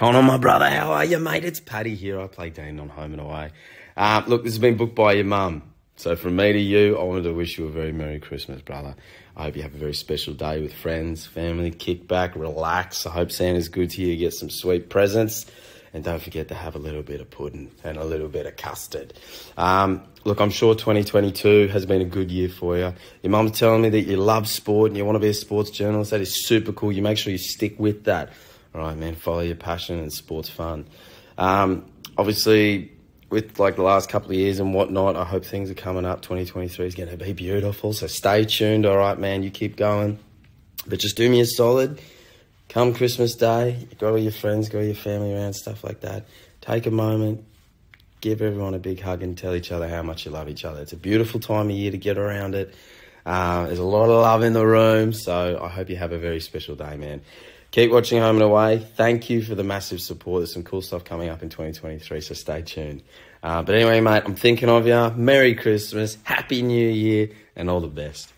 Connor, my brother, how are you, mate? It's Paddy here. I play Dean on Home and Away. Uh, look, this has been booked by your mum. So from me to you, I wanted to wish you a very Merry Christmas, brother. I hope you have a very special day with friends, family, kick back, relax. I hope Santa's good to you, get some sweet presents. And don't forget to have a little bit of pudding and a little bit of custard. Um, look, I'm sure 2022 has been a good year for you. Your mum's telling me that you love sport and you want to be a sports journalist. That is super cool. You make sure you stick with that. All right, man, follow your passion and sports fun. Um, obviously, with like the last couple of years and whatnot, I hope things are coming up. 2023 is going to be beautiful. So stay tuned. All right, man, you keep going. But just do me a solid. Come Christmas Day, go with your friends, go with your family around, stuff like that. Take a moment, give everyone a big hug and tell each other how much you love each other. It's a beautiful time of year to get around it. Uh, there's a lot of love in the room, so I hope you have a very special day, man. Keep watching Home and Away. Thank you for the massive support. There's some cool stuff coming up in 2023, so stay tuned. Uh, but anyway, mate, I'm thinking of you. Merry Christmas, Happy New Year, and all the best.